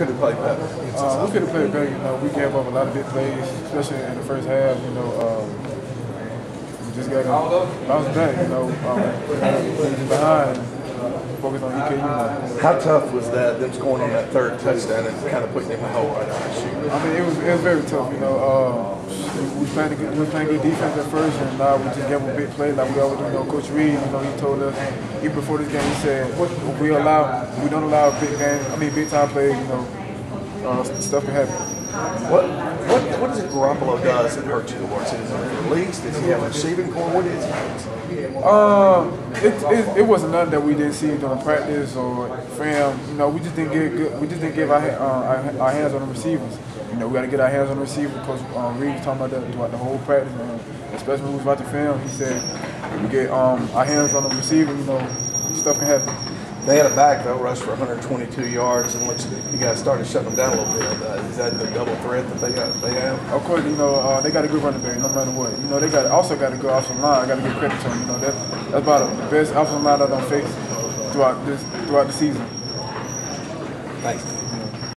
could have played better. Uh, we could have played better. You know, we gave up a lot of big plays, especially in the first half. You know, um, we just got to bounce back. You know, um, behind. Focus on EKU. How tough was that, them scoring on that third touchdown and kind of putting them in a hole right out of the chute? I mean, it was it was very tough. You know, uh, we playing good, we playing good defense at first, and now we just gave a big play like we always do. You know, Coach Reed, you know, he told us even before this game, he said we allow we don't allow big game. I mean, big time plays. You know, uh, stuff can happen. What what Garoppolo does that hurts you the worst? Is it release? Does he a receiving corps? What is it? Um, it, it, it wasn't nothing that we didn't see during practice or film. You know, we just didn't get good. We just didn't give our, uh, our, our hands on the receivers. You know, we got to get our hands on the receiver because um, Reed was talking about that throughout the whole practice, and especially when we was about to film. He said we get um, our hands on the receiver. You know, stuff can happen. They had a back though, rush for 122 yards, and once you guys started shutting them down a little bit, uh, is that the double threat that they got? They have. Of course, you know uh, they got a good running back, no matter what. You know they got also got a good offensive line. I got to give credit to them. You know that that's about the best offensive line I've done face throughout this throughout the season. Thanks.